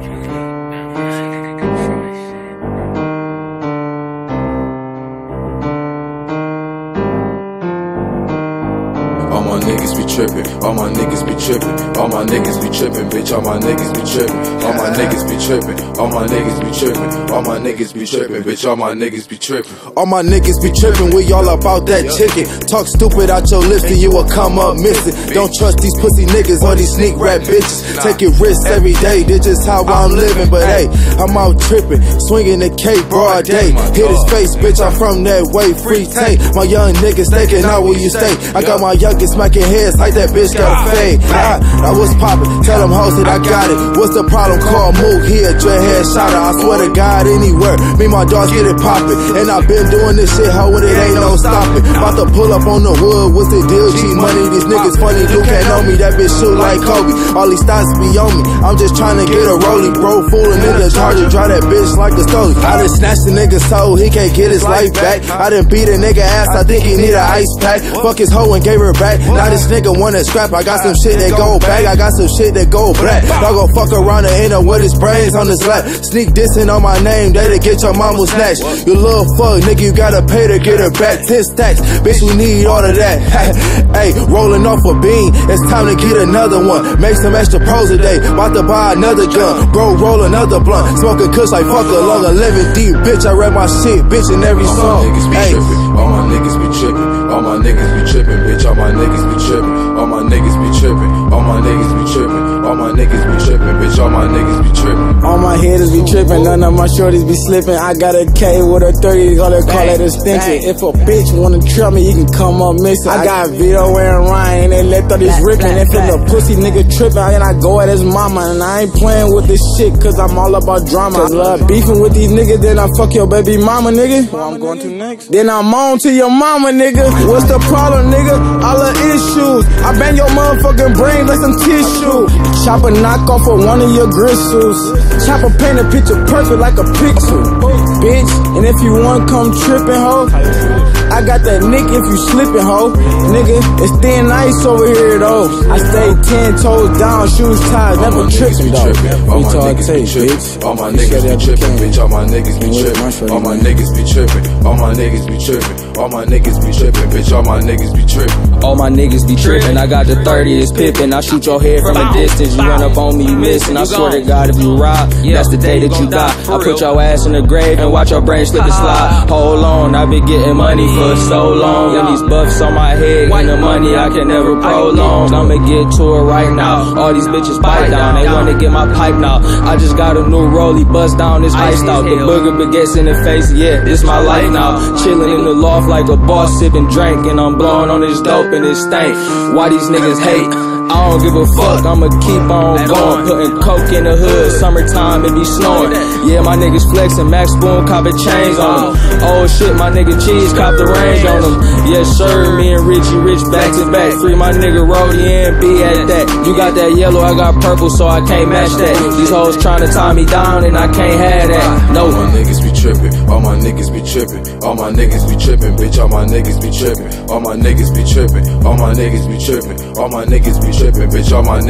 All my niggas be trippin', all my niggas be trippin', all my niggas be trippin', bitch, all my niggas be trippin', all my niggas be trippin', all my niggas be trippin', all my niggas be trippin', bitch, all my niggas be trippin'. All my niggas be trippin', we all about that chicken. Talk stupid out your lips and you will come up missing. Don't trust these pussy niggas or these sneak rat bitches. Taking risks every day, this just how I'm living. But hey, I'm out trippin', swinging the cape broad day. Hit his face, bitch, I'm from that way, free tank. My young niggas thinking out where you stay. I got my youngest smacking heads like that bitch got a fade. Ah, I was poppin', tell them hoes that I got it. What's the problem? Call Mook here, dreadhead shotter. I swear to God, anywhere. Me my dogs get it poppin'. And I've been doing this shit, ho, and it ain't no stopping. About to pull up on the hood, what's the deal? G money, these niggas funny, dude can't know me. That bitch shoot like Kobe. All these thoughts be on me. I'm just trying to get a rollie, bro. Fooling in the charger, drive that bitch like a stoley. I done snatched the nigga soul, he can't get his life back. I done beat a nigga ass, I think he need an ice pack. Fuck his hoe and gave her back. Now this nigga wanna scrap. I got some shit that go back, I got some shit that go black. Y'all gon' fuck around and end up with his brains on his lap. Sneak dissing on my name, that'll get your mama snatched. You little fuck, nigga, you gotta pay to get her back. 10 stacks, bitch, we need all of that. hey, rolling off a bean, it's time to get another one. Make some extra pros a day, about to buy another gun. Bro, roll another blunt, smoking kush like fuck a lung, 11 deep, bitch. I rap my shit, bitch, in every All my song. niggas be Hey. trippin', all my niggas be trippin', all my niggas be trippin', bitch, all my niggas be trippin', all my niggas be trippin', all my niggas be trippin', all my niggas be trippin', bitch, all my niggas be trippin'. All my hitters be trippin', none of my shorties be slippin'. I got a K with a 30, call it, call it extension. If a bitch wanna trap me, you can come up missing. I got Vedo and Ryan, and they let all these ripping. If it's a pussy nigga trippin', then I go at his mama. And I ain't playin' with this shit, cause I'm all about drama. Cause love beefing with these niggas, then I fuck your baby mama, nigga. Who I'm going to next? Then I'm on to your mama, nigga. What's the problem, nigga? All the issues. I bang your motherfucking brain like some tissue. Chop a knock off of one of your gristles. Chop a paint a picture perfect like a pixel. Bitch, and if you want come tripping, ho. I got that nick if you slipping, ho. Nigga, it's thin ice over here, though. I stay ten toes down, shoes tied, All never my niggas tripping, be though. trippin', all my Retard niggas be tape, trippin', bitch. all my You niggas said be that trippin', became- bitch, all my niggas be And with my trippin', shorty, all my niggas be trippin', all my niggas be trippin', all my niggas be trippin', bitch, all my niggas be trippin'. All my niggas be trippin'. I got the 30 is pippin'. I shoot your head from a distance. You run up on me, you missin'. I swear to God, if you rob, that's the day that you die. I put your ass in the grave and watch your brain slip and slide. Hold on, I been getting money for so long. And these buffs on my head, and the money I can never prolong. I'ma get to it right now. All these bitches bite down, they wanna get my pipe now. I just got a new rollie, bust down this iced out. The booger begets in the face, yeah, this my life now. Chillin' in the loft like a boss, sippin' drink, and I'm blowing on this dope and this stank. Why these niggas hate? I don't give a fuck, I'ma keep on going. Putting coke in the hood, summertime it be snowing. Yeah, my niggas flexing, Max Spoon copping chains on them. Oh shit, my nigga Cheese cop the range on them. Yes sir, me and Richie Rich back to back. Free my nigga Roddy and be at that. You got that yellow, I got purple, so I can't match that. These hoes trying to tie me down and I can't have that. No. All my niggas be trippin', all my niggas be trippin', all my niggas be trippin', bitch, all my niggas be trippin', all my niggas be trippin', all my niggas be trippin', all my niggas be trippin', bitch, all my niggas